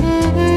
Música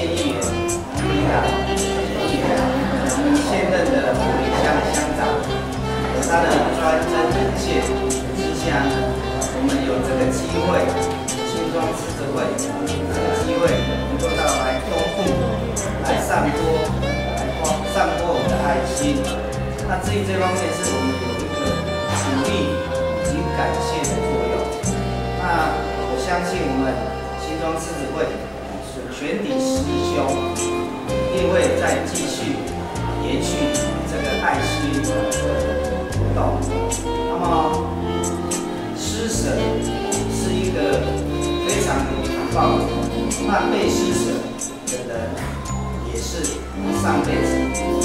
县议员县议员我们现任的福利乡乡长和他的专真人谢之乡我们有这个机会新庄狮子会这个机会能够到来东部来散播来光散播我们的爱心那至于这方面是我们有一个鼓励以及感谢的作用那我相信我们新庄狮子会全体再继续延续这个爱心的活动。那么，施舍是一个非常有福报的，那被施舍的人也。是上辈子有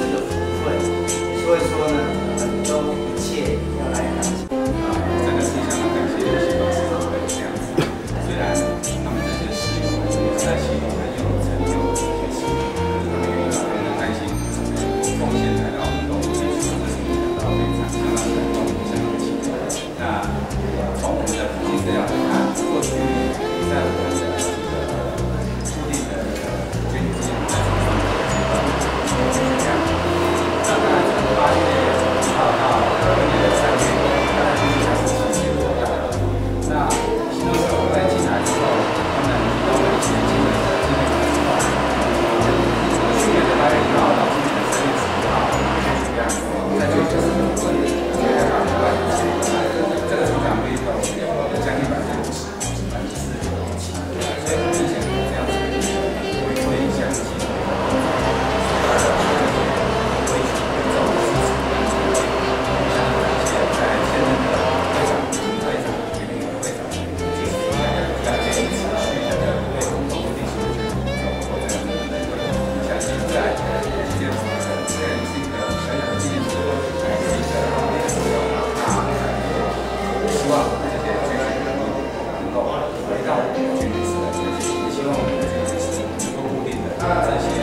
这个福分，所以说呢。That's.